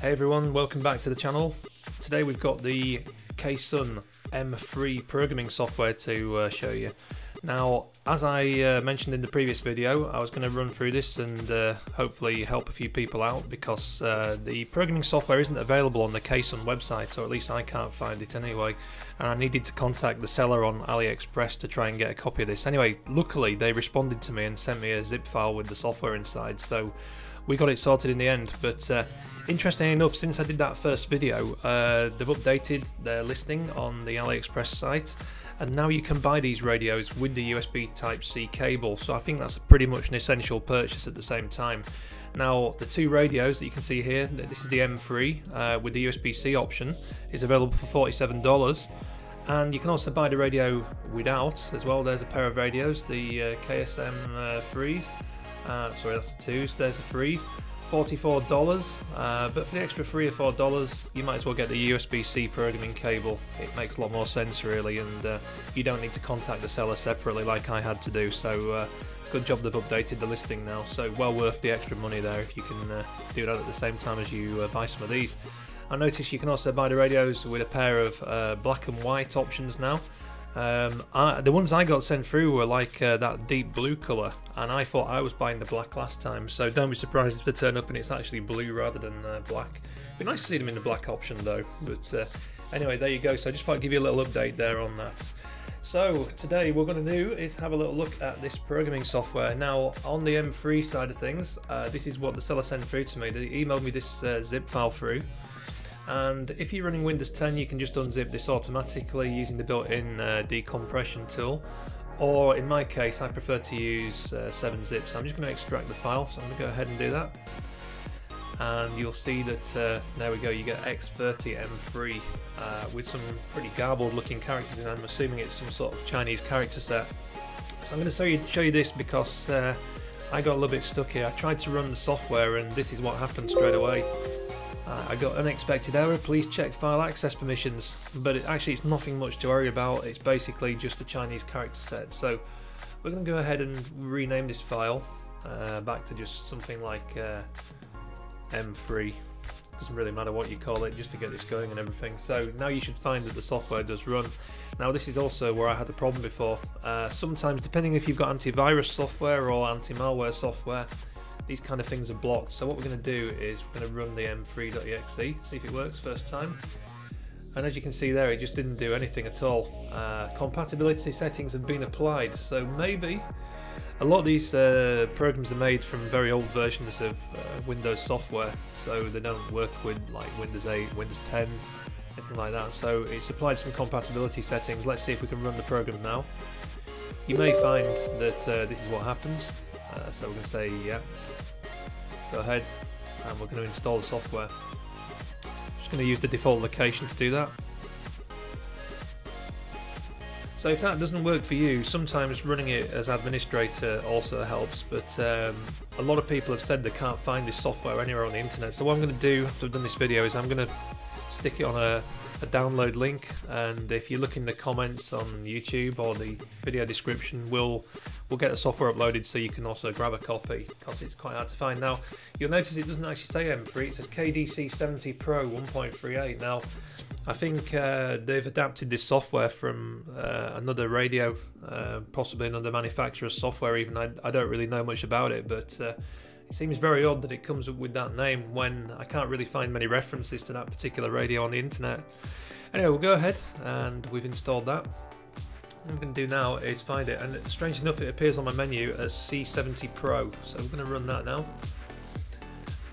Hey everyone, welcome back to the channel. Today we've got the Ksun M3 programming software to uh, show you. Now, as I uh, mentioned in the previous video, I was going to run through this and uh, hopefully help a few people out because uh, the programming software isn't available on the Ksun website, or at least I can't find it anyway. And I needed to contact the seller on AliExpress to try and get a copy of this. Anyway, luckily they responded to me and sent me a zip file with the software inside, so we got it sorted in the end. But uh, interesting enough, since I did that first video, uh, they've updated their listing on the AliExpress site and now you can buy these radios with the USB Type-C cable so I think that's pretty much an essential purchase at the same time. Now the two radios that you can see here, this is the M3 uh, with the USB-C option, is available for $47 and you can also buy the radio without as well. There's a pair of radios, the uh, KSM uh, 3s, sorry that's the 2s, there's the 3s $44, uh, but for the extra 3 or $4, you might as well get the USB-C programming cable. It makes a lot more sense really, and uh, you don't need to contact the seller separately like I had to do, so uh, good job they've updated the listing now, so well worth the extra money there if you can uh, do that at the same time as you uh, buy some of these. I noticed you can also buy the radios with a pair of uh, black and white options now, um, I, the ones I got sent through were like uh, that deep blue colour, and I thought I was buying the black last time, so don't be surprised if they turn up and it's actually blue rather than uh, black. It'd be nice to see them in the black option though, but uh, anyway, there you go. So I just thought I'd give you a little update there on that. So today we're going to do is have a little look at this programming software. Now on the M3 side of things, uh, this is what the seller sent through to me. They emailed me this uh, zip file through and if you're running Windows 10 you can just unzip this automatically using the built-in uh, decompression tool. Or in my case I prefer to use uh, 7-zip so I'm just going to extract the file so I'm going to go ahead and do that. And you'll see that uh, there we go you get X30M3 uh, with some pretty garbled looking characters and I'm assuming it's some sort of Chinese character set. So I'm going to show you, show you this because uh, I got a little bit stuck here. I tried to run the software and this is what happened straight away uh, I got unexpected error, please check file access permissions, but it, actually it's nothing much to worry about, it's basically just a Chinese character set. So we're going to go ahead and rename this file uh, back to just something like uh, M3. Doesn't really matter what you call it, just to get this going and everything. So now you should find that the software does run. Now this is also where I had a problem before. Uh, sometimes, depending if you've got antivirus software or anti-malware software, these kind of things are blocked. So what we're going to do is we're going to run the m3.exe, see if it works first time. And as you can see there, it just didn't do anything at all. Uh, compatibility settings have been applied, so maybe a lot of these uh, programs are made from very old versions of uh, Windows software, so they don't work with like Windows 8, Windows 10, anything like that. So it's applied some compatibility settings. Let's see if we can run the program now. You may find that uh, this is what happens. Uh, so we're going to say yeah, go ahead and we're going to install the software. Just going to use the default location to do that. So if that doesn't work for you, sometimes running it as administrator also helps, but um, a lot of people have said they can't find this software anywhere on the internet. So what I'm going to do after I've done this video is I'm going to stick it on a, a download link and if you look in the comments on YouTube or the video description we'll we'll get the software uploaded so you can also grab a copy because it's quite hard to find. Now you'll notice it doesn't actually say M3 it says KDC 70 Pro 1.38 now I think uh, they've adapted this software from uh, another radio, uh, possibly another manufacturer's software. Even I, I, don't really know much about it, but uh, it seems very odd that it comes up with that name when I can't really find many references to that particular radio on the internet. Anyway, we'll go ahead and we've installed that. What I'm going to do now is find it, and strange enough, it appears on my menu as C70 Pro. So we're going to run that now.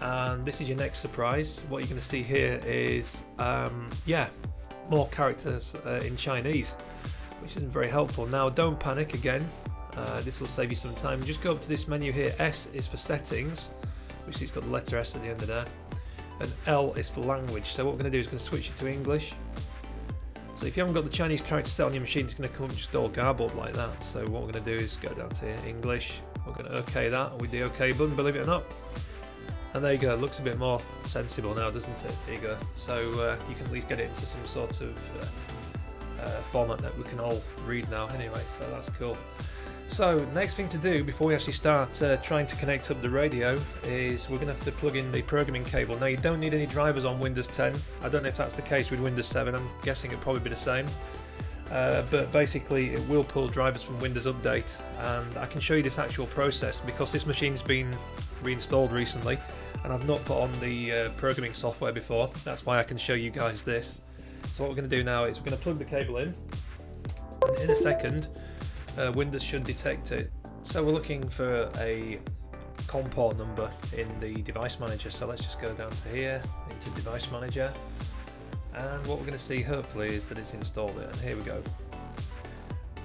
And this is your next surprise. What you're going to see here is, um, yeah, more characters uh, in Chinese, which isn't very helpful. Now, don't panic again. Uh, this will save you some time. Just go up to this menu here. S is for settings, which has got the letter S at the end of there. And L is for language. So what we're going to do is going to switch it to English. So if you haven't got the Chinese character set on your machine, it's going to come up just all garbled like that. So what we're going to do is go down to here, English. We're going to OK that with the OK button, believe it or not. And there you go, it looks a bit more sensible now, doesn't it? There you go. So uh, you can at least get it into some sort of uh, uh, format that we can all read now anyway, so that's cool. So next thing to do before we actually start uh, trying to connect up the radio is we're going to have to plug in the programming cable. Now you don't need any drivers on Windows 10. I don't know if that's the case with Windows 7. I'm guessing it'll probably be the same. Uh, but basically it will pull drivers from Windows Update and I can show you this actual process because this machine's been reinstalled recently and I've not put on the uh, programming software before that's why I can show you guys this so what we're going to do now is we're going to plug the cable in and in a second uh, Windows should detect it. So we're looking for a COM port number in the device manager. So let's just go down to here into device manager. And what we're going to see hopefully is that it's installed it. And here we go.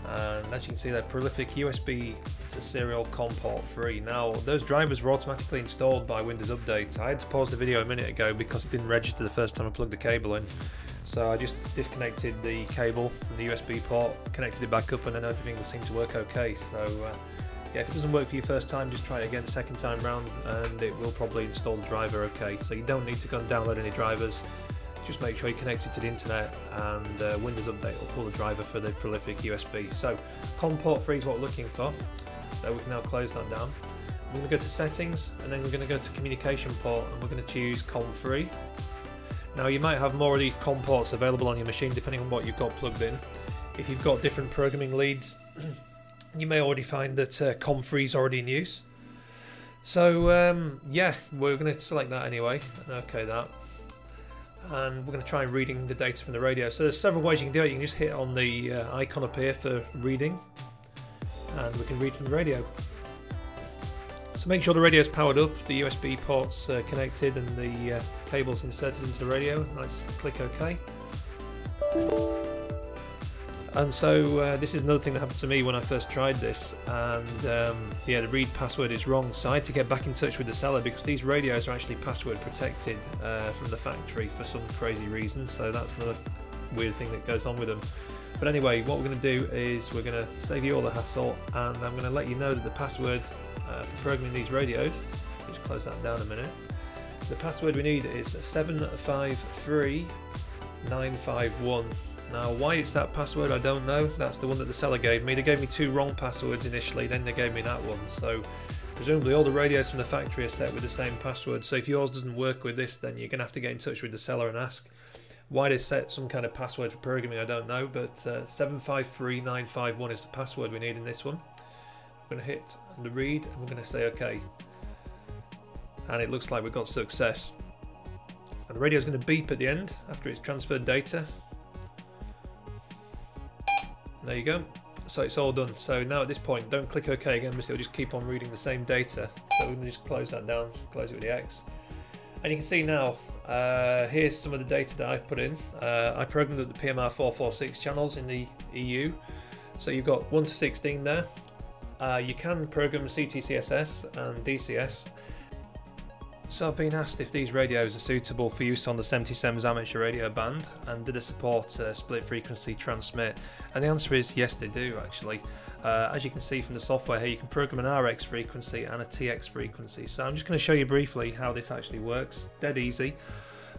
And as you can see they're prolific USB to serial COM port 3 now those drivers were automatically installed by Windows Update. I had to pause the video a minute ago because it didn't register the first time I plugged the cable in so I just disconnected the cable from the USB port connected it back up and then everything seemed to work okay so uh, yeah, if it doesn't work for you first time, just try it again second time round and it will probably install the driver okay. So you don't need to go and download any drivers just make sure you're connected to the internet and uh, Windows Update will pull the driver for the prolific USB. So COM port 3 is what we're looking for. So we can now close that down. We're going to go to settings and then we're going to go to communication port and we're going to choose COM3. Now you might have more of these COM ports available on your machine depending on what you've got plugged in. If you've got different programming leads you may already find that uh, COM3 is already in use. So um, yeah, we're going to select that anyway and OK that and we're going to try reading the data from the radio. So there's several ways you can do it. You can just hit on the uh, icon up here for reading and we can read from the radio. So make sure the radio is powered up, the USB ports uh, connected and the uh, cables inserted into the radio. Nice, click OK. And so uh, this is another thing that happened to me when I first tried this, and um, yeah, the read password is wrong. So I had to get back in touch with the seller because these radios are actually password protected uh, from the factory for some crazy reason. So that's another weird thing that goes on with them. But anyway, what we're going to do is we're going to save you all the hassle, and I'm going to let you know that the password uh, for programming these radios. Just close that down a minute. The password we need is 753951. Now, why it's that password, I don't know. That's the one that the seller gave me. They gave me two wrong passwords initially, then they gave me that one. So, presumably, all the radios from the factory are set with the same password. So, if yours doesn't work with this, then you're going to have to get in touch with the seller and ask why they set some kind of password for programming. I don't know, but uh, 753951 is the password we need in this one. We're going to hit the read and we're going to say OK. And it looks like we've got success. And the radio is going to beep at the end after it's transferred data. There you go. So it's all done. So now at this point, don't click OK again because it'll just keep on reading the same data. So we can just close that down, close it with the X. And you can see now, uh, here's some of the data that I've put in. Uh, I programmed up the PMR 446 channels in the EU. So you've got 1 to 16 there. Uh, you can program CTCSS and DCS so I've been asked if these radios are suitable for use on the 77's amateur radio band and do they support uh, split frequency transmit and the answer is yes they do actually. Uh, as you can see from the software here you can program an RX frequency and a TX frequency so I'm just going to show you briefly how this actually works, dead easy.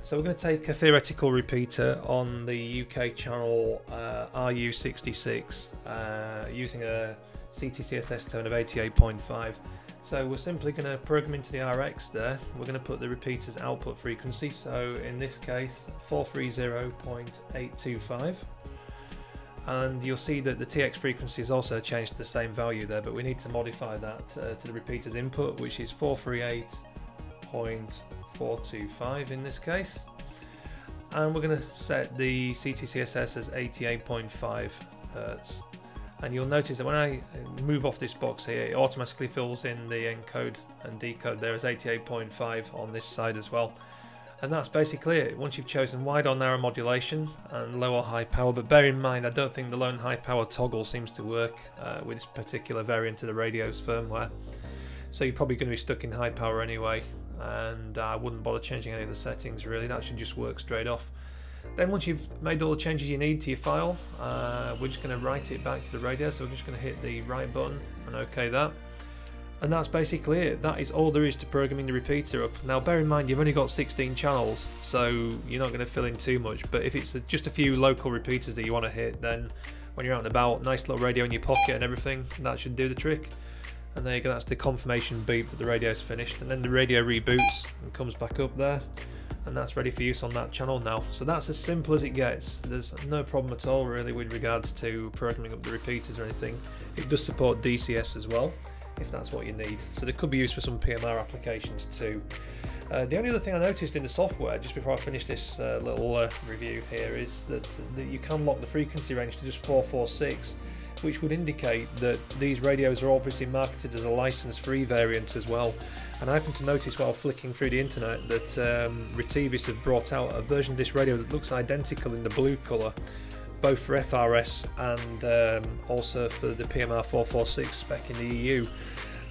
So we're going to take a theoretical repeater on the UK channel uh, RU66 uh, using a CTCSS tone of 88.5 so we're simply going to program into the RX there. We're going to put the repeater's output frequency. So in this case, 430.825. And you'll see that the TX frequency is also changed to the same value there, but we need to modify that uh, to the repeater's input, which is 438.425 in this case. And we're going to set the CTCSS as 88.5 Hertz and you'll notice that when I move off this box here it automatically fills in the encode and decode. There is 88.5 on this side as well. And that's basically it. Once you've chosen wide or narrow modulation and low or high power but bear in mind I don't think the low and high power toggle seems to work uh, with this particular variant of the radio's firmware. So you're probably going to be stuck in high power anyway and I wouldn't bother changing any of the settings really. That should just work straight off then once you've made all the changes you need to your file, uh, we're just going to write it back to the radio. So we're just going to hit the write button and OK that. And that's basically it. That is all there is to programming the repeater up. Now bear in mind you've only got 16 channels, so you're not going to fill in too much. But if it's just a few local repeaters that you want to hit, then when you're out and about. Nice little radio in your pocket and everything. That should do the trick. And there you go, that's the confirmation beep that the radio is finished. And then the radio reboots and comes back up there. And that's ready for use on that channel now. So that's as simple as it gets. There's no problem at all really with regards to programming up the repeaters or anything. It does support DCS as well, if that's what you need. So they could be used for some PMR applications too. Uh, the only other thing I noticed in the software, just before I finish this uh, little uh, review here, is that, that you can lock the frequency range to just 446 which would indicate that these radios are obviously marketed as a license-free variant as well. And I happen to notice while flicking through the internet that um, Retevis have brought out a version of this radio that looks identical in the blue colour, both for FRS and um, also for the PMR 446 spec in the EU.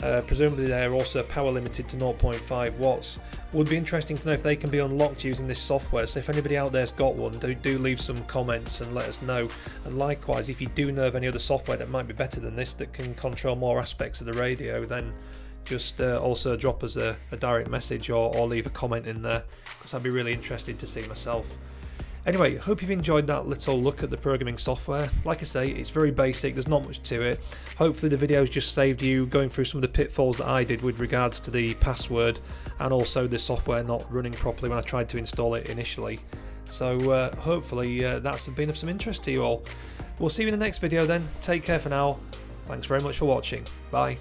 Uh, presumably they're also power limited to 0.5 watts. Would be interesting to know if they can be unlocked using this software. So if anybody out there's got one, do, do leave some comments and let us know. And likewise, if you do know of any other software that might be better than this that can control more aspects of the radio, then just uh, also drop us a, a direct message or, or leave a comment in there because I'd be really interested to see myself. Anyway, hope you've enjoyed that little look at the programming software. Like I say, it's very basic, there's not much to it. Hopefully the video's just saved you going through some of the pitfalls that I did with regards to the password and also the software not running properly when I tried to install it initially. So uh, hopefully uh, that's been of some interest to you all. We'll see you in the next video then. Take care for now. Thanks very much for watching. Bye.